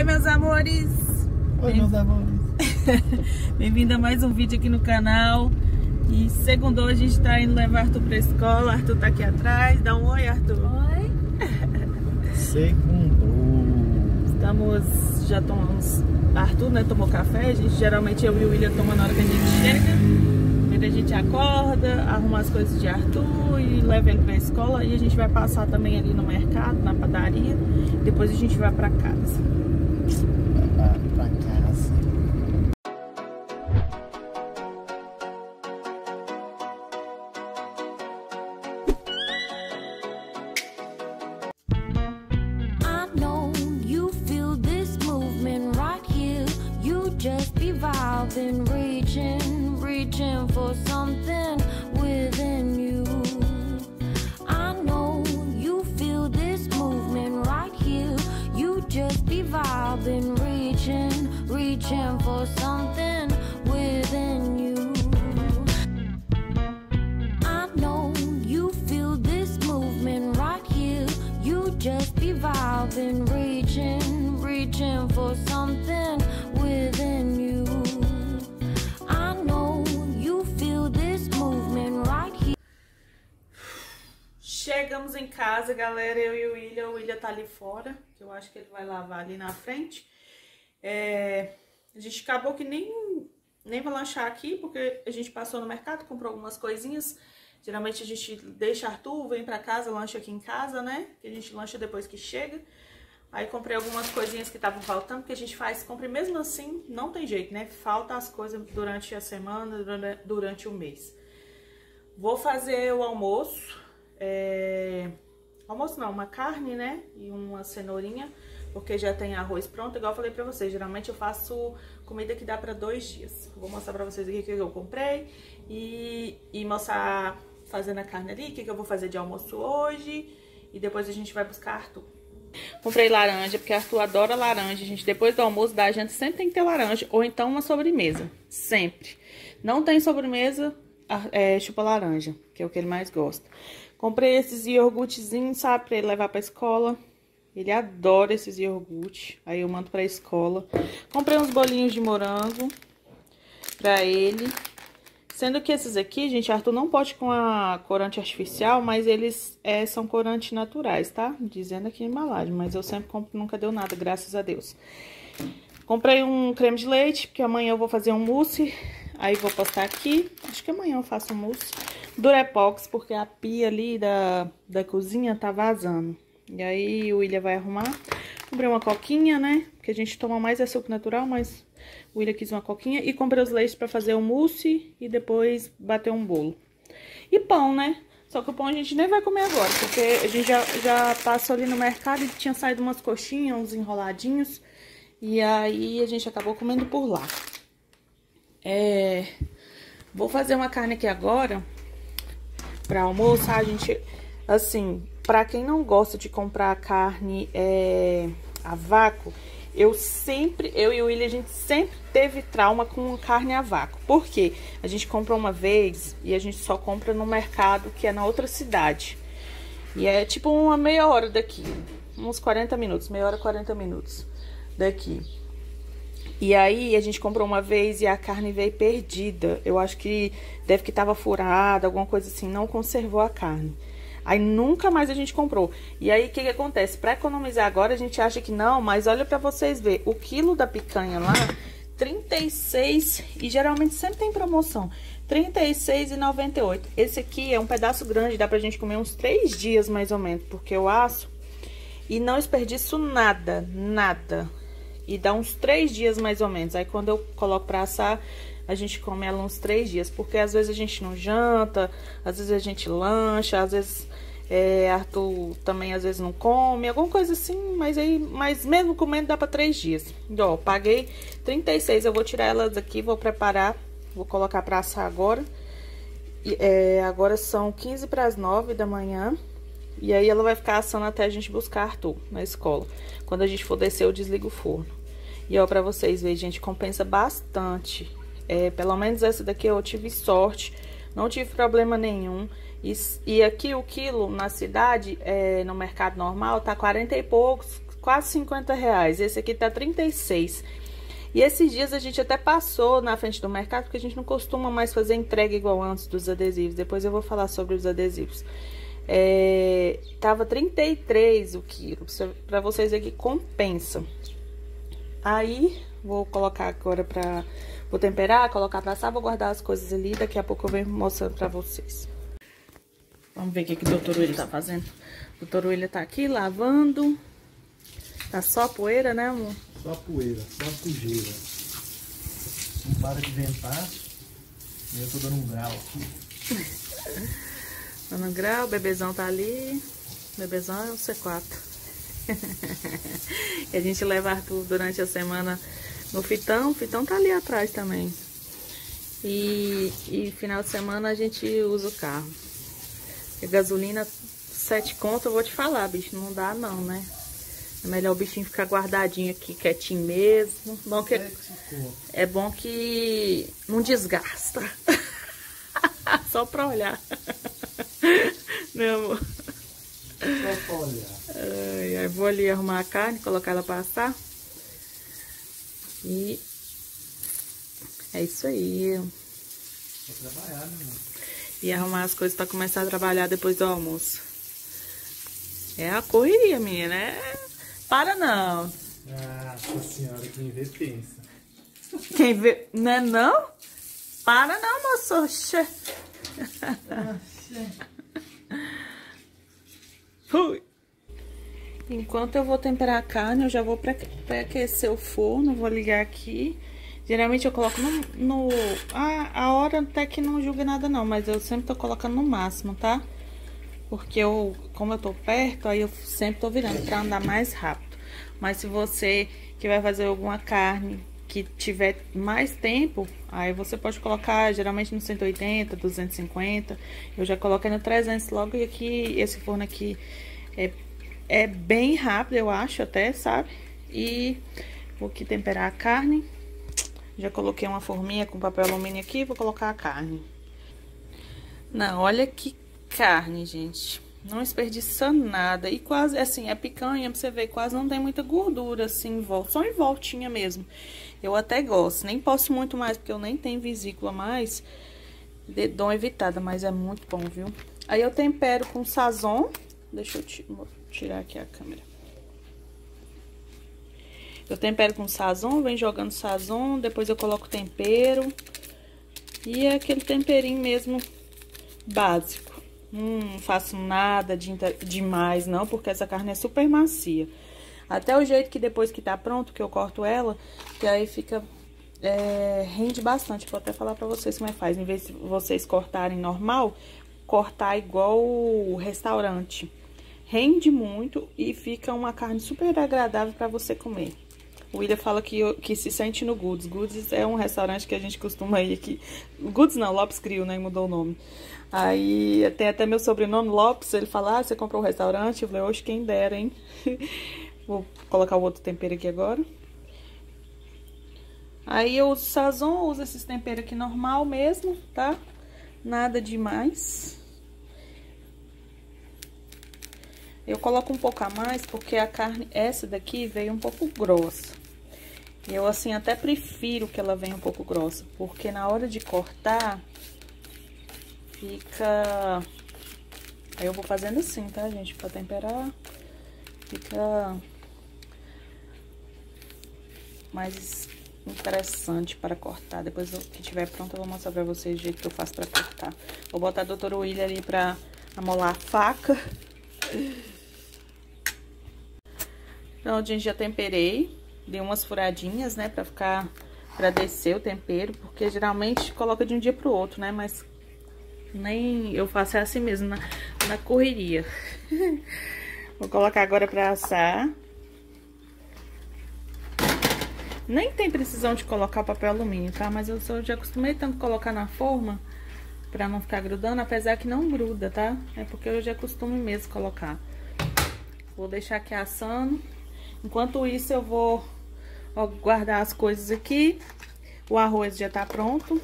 Oi, meus amores! Oi, meus amores! Bem-vindo a mais um vídeo aqui no canal. E segundo a gente tá indo levar Arthur pra escola. Arthur tá aqui atrás. Dá um oi, Arthur. Oi. Segundo. Estamos, já tomamos, Arthur né, tomou café. A gente, geralmente eu e o William tomamos na hora que a gente chega. Primeiro a gente acorda, arruma as coisas de Arthur e leva ele pra escola. E a gente vai passar também ali no mercado, na padaria. Depois a gente vai pra casa. Evolving, reaching, reaching for something within you. I know you feel this movement right here. Chegamos em casa, galera, eu e o William. O William tá ali fora, que eu acho que ele vai lavar ali na frente. É, a gente acabou que nem, nem vai lanchar aqui, porque a gente passou no mercado, comprou algumas coisinhas. Geralmente a gente deixa Arthur, vem pra casa, lancha aqui em casa, né? Que a gente lancha depois que chega. Aí comprei algumas coisinhas que estavam faltando, porque a gente faz compra mesmo assim não tem jeito, né? Falta as coisas durante a semana, durante- durante o mês. Vou fazer o almoço. é, Almoço não, uma carne, né? E uma cenourinha, porque já tem arroz pronto, igual eu falei pra vocês. Geralmente eu faço comida que dá pra dois dias. Vou mostrar pra vocês aqui o que eu comprei e, e mostrar fazendo a carne ali, o que, que eu vou fazer de almoço hoje. E depois a gente vai buscar Arthur. Comprei laranja, porque Arthur adora laranja, gente. Depois do almoço da gente sempre tem que ter laranja. Ou então uma sobremesa. Sempre. Não tem sobremesa, é, chupa laranja, que é o que ele mais gosta. Comprei esses iogurtezinhos, sabe, pra ele levar pra escola. Ele adora esses iogurtes. Aí eu mando pra escola. Comprei uns bolinhos de morango pra ele. Sendo que esses aqui, gente, Arthur não pode com a corante artificial, mas eles é, são corantes naturais, tá? Dizendo aqui na embalagem, mas eu sempre compro, nunca deu nada, graças a Deus. Comprei um creme de leite, porque amanhã eu vou fazer um mousse, aí vou postar aqui. Acho que amanhã eu faço um mousse. Durepox, porque a pia ali da, da cozinha tá vazando. E aí o William vai arrumar. Comprei uma coquinha, né? Porque a gente toma mais é suco natural, mas o William quis uma coquinha. E comprei os leites pra fazer o mousse e depois bater um bolo. E pão, né? Só que o pão a gente nem vai comer agora, porque a gente já, já passou ali no mercado e tinha saído umas coxinhas, uns enroladinhos. E aí a gente acabou comendo por lá. É... Vou fazer uma carne aqui agora pra almoço, a gente, assim, pra quem não gosta de comprar carne é, a vácuo, eu sempre, eu e o William, a gente sempre teve trauma com carne a vácuo. Por quê? A gente compra uma vez e a gente só compra no mercado que é na outra cidade. E é tipo uma meia hora daqui, uns 40 minutos, meia hora, 40 minutos daqui. E aí a gente comprou uma vez e a carne veio perdida. Eu acho que deve que tava furada, alguma coisa assim, não conservou a carne. Aí nunca mais a gente comprou. E aí o que que acontece? Para economizar agora a gente acha que não, mas olha para vocês ver, o quilo da picanha lá 36 e geralmente sempre tem promoção. 36,98. Esse aqui é um pedaço grande, dá pra gente comer uns três dias mais ou menos, porque eu aço e não desperdiço nada, nada. E dá uns três dias mais ou menos. Aí quando eu coloco pra assar, a gente come ela uns três dias. Porque às vezes a gente não janta, às vezes a gente lancha, às vezes é, Arthur também às vezes não come, alguma coisa assim. Mas aí, mas mesmo comendo dá pra três dias. Ó, paguei 36. Eu vou tirar elas aqui, vou preparar, vou colocar pra assar agora. E, é, agora são 15 para as 9 da manhã. E aí ela vai ficar assando até a gente buscar Arthur na escola. Quando a gente for descer, eu desligo o forno. E ó, pra vocês verem, gente, compensa bastante. É, pelo menos essa daqui eu tive sorte, não tive problema nenhum. E, e aqui o quilo na cidade, é, no mercado normal, tá 40 e poucos, quase 50 reais. Esse aqui tá 36. E esses dias a gente até passou na frente do mercado, porque a gente não costuma mais fazer entrega igual antes dos adesivos. Depois eu vou falar sobre os adesivos. É, tava 33 o quilo, pra vocês verem que compensa. Aí, vou colocar agora pra... Vou temperar, colocar pra assar, vou guardar as coisas ali. Daqui a pouco eu venho mostrando pra vocês. Vamos ver o que, que o doutor William tá fazendo. O doutor William tá aqui lavando. Tá só poeira, né, amor? Só poeira, só sujeira. Não para de ventar. Eu tô dando um grau aqui. dando grau, o bebezão tá ali. O bebezão é o C4. e a gente leva Arthur durante a semana no fitão. O fitão tá ali atrás também. E, e final de semana a gente usa o carro. A gasolina, sete conto, eu vou te falar, bicho, não dá não, né? É melhor o bichinho ficar guardadinho aqui, quietinho mesmo. Bom que, é bom que não desgasta. Só pra olhar. Meu amor. Só pra olhar. Ai, ai, vou ali arrumar a carne, colocar ela pra assar. E é isso aí. Pra trabalhar, né? E arrumar as coisas pra começar a trabalhar depois do almoço. É a correria, menina. É... Para não. Nossa senhora, quem vê pensa. Quem vê. Não é não? Para não, moço. Oxê. Fui. Enquanto eu vou temperar a carne, eu já vou pré-aquecer o forno. Vou ligar aqui. Geralmente eu coloco no... no a hora até que não julga nada não, mas eu sempre tô colocando no máximo, tá? Porque eu, como eu tô perto, aí eu sempre tô virando pra andar mais rápido. Mas se você que vai fazer alguma carne que tiver mais tempo, aí você pode colocar geralmente no 180, 250. Eu já coloquei no 300 logo e aqui, esse forno aqui é, é bem rápido, eu acho até, sabe? E vou aqui temperar a carne. Já coloquei uma forminha com papel alumínio aqui, vou colocar a carne. Não, olha que carne, gente. Não desperdiça nada. E quase, assim, a picanha, pra você ver, quase não tem muita gordura, assim, em volta. Só em voltinha mesmo. Eu até gosto. Nem posso muito mais, porque eu nem tenho vesícula mais. De, dou uma evitada, mas é muito bom, viu? Aí eu tempero com sazon. Deixa eu tirar aqui a câmera. Eu tempero com sazon, venho jogando sazon, depois eu coloco tempero. E é aquele temperinho mesmo básico. Não faço nada de demais não, porque essa carne é super macia. Até o jeito que depois que tá pronto, que eu corto ela, que aí fica... É, rende bastante, vou até falar pra vocês como é que faz. Em vez de vocês cortarem normal, cortar igual o restaurante. Rende muito e fica uma carne super agradável pra você comer. O William fala que, que se sente no Goods. Goods é um restaurante que a gente costuma ir aqui. Goods não, Lopes Grill, né? Mudou o nome. Aí tem até meu sobrenome, Lopes. Ele fala, ah, você comprou um restaurante? Eu falei, oxe, quem dera, hein? Vou colocar o outro tempero aqui agora. Aí eu uso sazon, uso esses temperos aqui normal mesmo, tá? Nada demais. Eu coloco um pouco a mais porque a carne, essa daqui veio um pouco grossa. Eu, assim, até prefiro que ela venha um pouco grossa, porque na hora de cortar, fica... Aí eu vou fazendo assim, tá, gente? Pra temperar, fica mais interessante para cortar. Depois que tiver pronto, eu vou mostrar pra vocês o jeito que eu faço pra cortar. Vou botar a doutora William ali pra amolar a faca. Então, gente, já temperei. Dei umas furadinhas, né, pra ficar... Pra descer o tempero, porque geralmente coloca de um dia pro outro, né, mas... Nem eu faço é assim mesmo, na, na correria. Vou colocar agora pra assar. Nem tem precisão de colocar papel alumínio, tá? Mas eu só já acostumei tanto colocar na forma pra não ficar grudando, apesar que não gruda, tá? É porque eu já costumo mesmo colocar. Vou deixar aqui assando. Enquanto isso, eu vou guardar as coisas aqui. O arroz já tá pronto.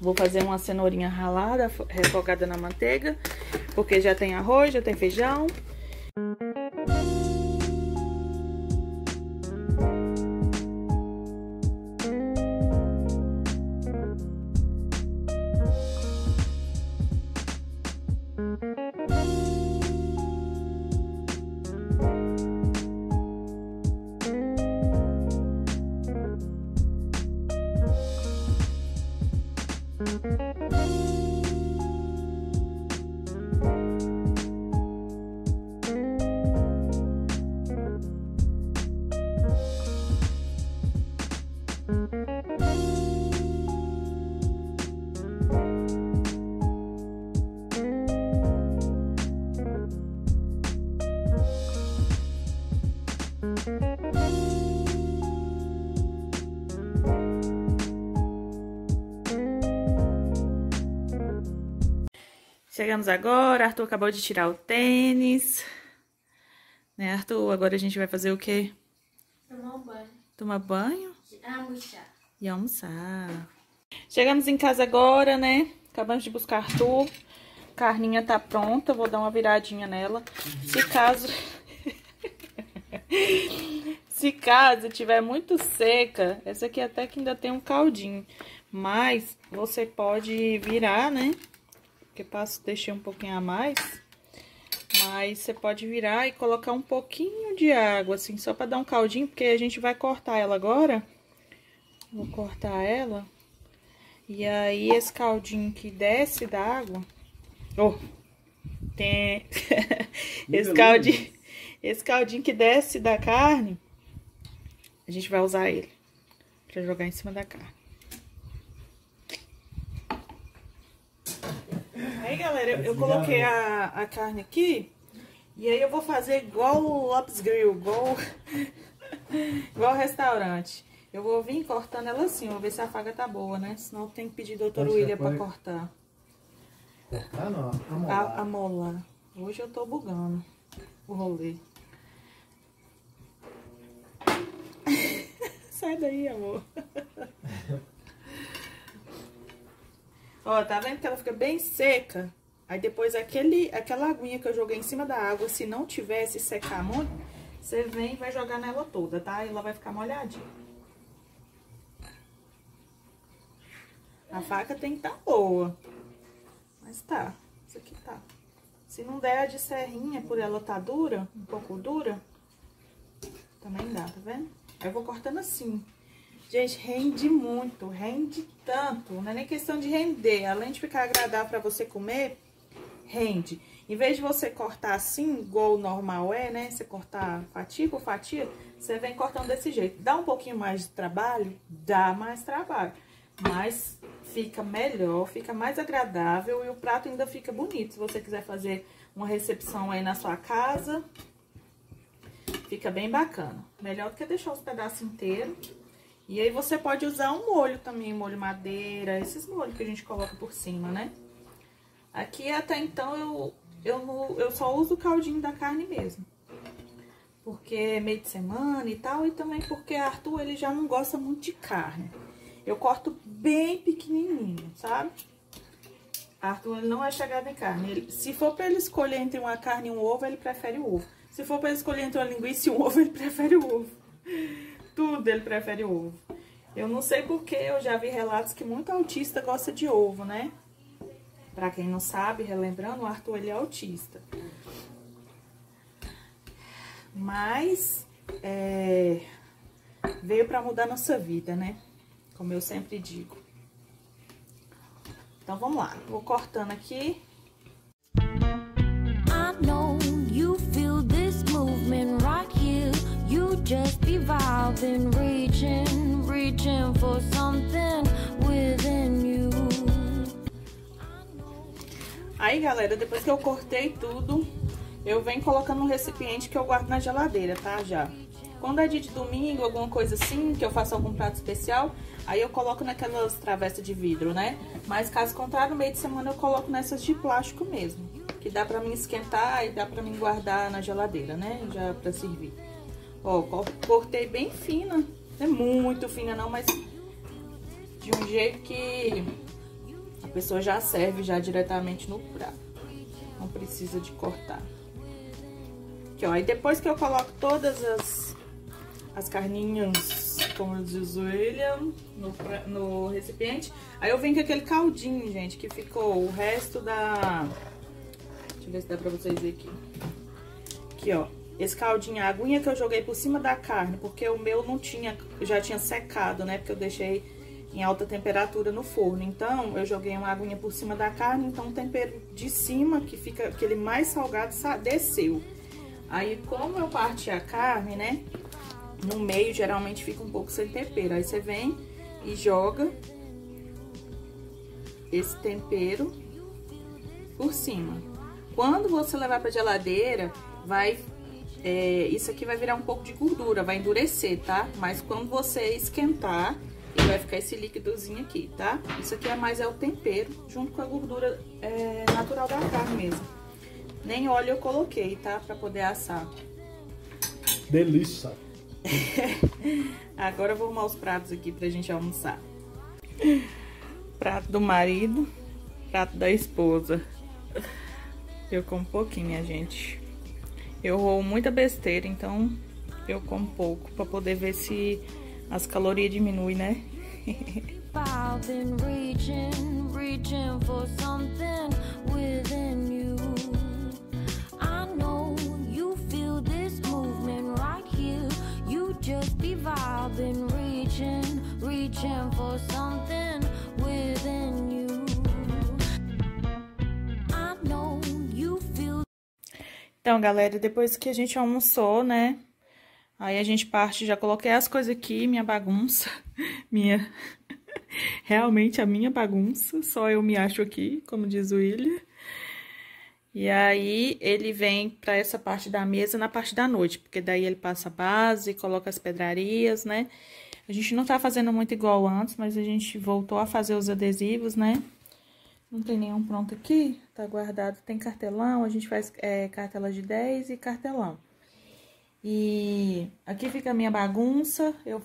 Vou fazer uma cenourinha ralada, refogada na manteiga, porque já tem arroz, já tem feijão. Chegamos agora, Arthur acabou de tirar o tênis. Né, Arthur? Agora a gente vai fazer o quê? Tomar um banho. Tomar banho Almoçar. e almoçar. Chegamos em casa agora, né? Acabamos de buscar Arthur. Carninha tá pronta, vou dar uma viradinha nela. Se caso... Se caso tiver muito seca, essa aqui até que ainda tem um caldinho. Mas você pode virar, né? Porque passo, deixei um pouquinho a mais. Mas você pode virar e colocar um pouquinho de água, assim, só pra dar um caldinho, porque a gente vai cortar ela agora. Vou cortar ela. E aí, esse caldinho que desce da água... Oh, tem... esse caldinho, esse caldinho que desce da carne, a gente vai usar ele pra jogar em cima da carne. Aí, galera, eu, eu coloquei a, a carne aqui. E aí eu vou fazer igual o Lopes Grill, igual, igual o restaurante. Eu vou vir cortando ela assim, vou ver se a faga tá boa, né? Senão tem que pedir doutor William pra cortar. Ah, não. Vamos A, lá. a mola. Hoje eu tô bugando o rolê. Sai daí, amor. Ó, tá vendo que ela fica bem seca? Aí depois aquele, aquela aguinha que eu joguei em cima da água, se não tivesse secar muito, você vem e vai jogar nela toda, tá? Ela vai ficar molhadinha. A faca tem que estar boa. Mas tá, isso aqui tá. Se não der a de serrinha, por ela tá dura, um pouco dura, também dá, tá vendo? Aí eu vou cortando assim. Gente, rende muito, rende tanto. Não é nem questão de render. Além de ficar agradável pra você comer, rende. Em vez de você cortar assim, igual o normal é, né? Você cortar fatia por fatia, você vem cortando desse jeito. Dá um pouquinho mais de trabalho? Dá mais trabalho. Mas fica melhor, fica mais agradável e o prato ainda fica bonito. Se você quiser fazer uma recepção aí na sua casa, fica bem bacana. Melhor do que deixar os pedaços inteiros. E aí você pode usar um molho também, molho madeira, esses molhos que a gente coloca por cima, né? Aqui até então eu, eu, eu só uso o caldinho da carne mesmo. Porque é meio de semana e tal, e também porque Arthur ele já não gosta muito de carne. Eu corto bem pequenininho, sabe? Arthur ele não é chegado em carne. Ele- se for pra ele escolher entre uma carne e um ovo, ele prefere o ovo. Se for pra ele escolher entre uma linguiça e um ovo, ele prefere o ovo. Tudo ele prefere ovo. Eu não sei porque eu já vi relatos que muito autista gosta de ovo, né? Pra quem não sabe, relembrando, o Arthur ele é autista. Mas é, veio pra mudar nossa vida, né? Como eu sempre digo. Então vamos lá, vou cortando aqui. I know you feel this movement. Just be vibing, reaching, reaching for something within you. Aí, galera, depois que eu cortei tudo, eu venho colocando no recipiente que eu guardo na geladeira, tá? Já. Quando é dia de domingo, alguma coisa assim, que eu faço algum prato especial, aí eu coloco naquelas travessas de vidro, né? Mas caso contrário, no meio de semana eu coloco nessas de plástico mesmo. Que dá pra mim esquentar e dá pra mim guardar na geladeira, né? Já pra servir. Ó, co- cortei bem fina. Não é muito fina não, mas de um jeito que a pessoa já serve já diretamente no prato. Não precisa de cortar. Aqui, ó. E depois que eu coloco todas as, as carninhas, como diz o William, no, no recipiente, aí eu venho com aquele caldinho, gente, que ficou o resto da... Deixa eu ver se dá pra vocês verem aqui. Aqui, ó. Esse caldinho, a aguinha que eu joguei por cima da carne, porque o meu não tinha, já tinha secado, né? Porque eu deixei em alta temperatura no forno. Então, eu joguei uma aguinha por cima da carne, então o tempero de cima, que fica aquele mais salgado, sa- desceu. Aí, como eu parti a carne, né? No meio, geralmente fica um pouco sem tempero. Aí você vem e joga esse tempero por cima. Quando você levar pra geladeira, vai é, isso aqui vai virar um pouco de gordura, vai endurecer, tá? Mas quando você esquentar, ele vai ficar esse líquidozinho aqui, tá? Isso aqui é mais é o tempero, junto com a gordura é, natural da carne mesmo. Nem óleo eu coloquei, tá? Pra poder assar. Delícia. Agora eu vou arrumar os pratos aqui pra gente almoçar. Prato do marido, prato da esposa. Eu como pouquinho, minha gente. Eu roo muita besteira, então eu como pouco pra poder ver se as calorias diminuem, né? Just be vibing, reaching, reaching for something Então, galera, depois que a gente almoçou, né? Aí a gente parte, já coloquei as coisas aqui, minha bagunça. Minha. Realmente a minha bagunça. Só eu me acho aqui, como diz o William. E aí ele vem pra essa parte da mesa na parte da noite, porque daí ele passa a base, coloca as pedrarias, né? A gente não tá fazendo muito igual antes, mas a gente voltou a fazer os adesivos, né? Não tem nenhum pronto aqui, tá guardado. Tem cartelão, a gente faz é, cartela de 10 e cartelão. E aqui fica a minha bagunça. Eu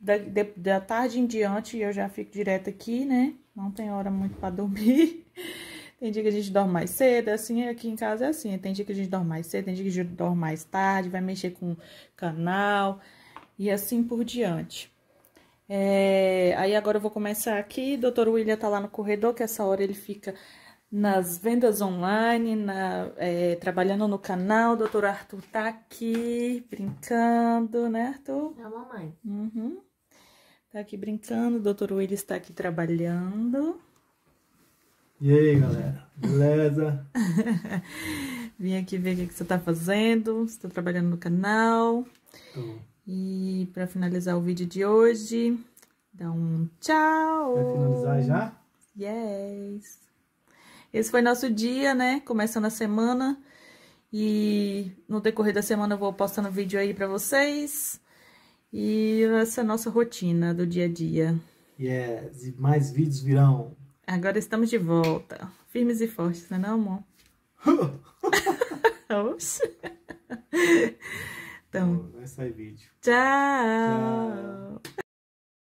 da, de, da tarde em diante eu já fico direto aqui, né? Não tem hora muito pra dormir. Tem dia que a gente dorme mais cedo, assim, aqui em casa é assim. Tem dia que a gente dorme mais cedo, tem dia que a gente dorme mais tarde, vai mexer com canal e assim por diante. É, aí agora eu vou começar aqui. Doutor William tá lá no corredor, que essa hora ele fica nas vendas online, na, é, trabalhando no canal. Doutor Arthur tá aqui brincando, né, Arthur? É a mamãe. Uhum. Tá aqui brincando. Doutor William está aqui trabalhando. E aí, galera? Beleza? Vim aqui ver o que, você tá fazendo. Você tá trabalhando no canal. Tô. E para finalizar o vídeo de hoje, dá um tchau. Vai finalizar já? Yes. Esse foi nosso dia, né? Começando a semana. E no decorrer da semana eu vou postando vídeo aí pra vocês. E essa é a nossa rotina do dia a dia. Yes. E mais vídeos virão. Agora estamos de volta. Firmes e fortes, né não, amor? Oxi. Então, Vai sair vídeo. tchau.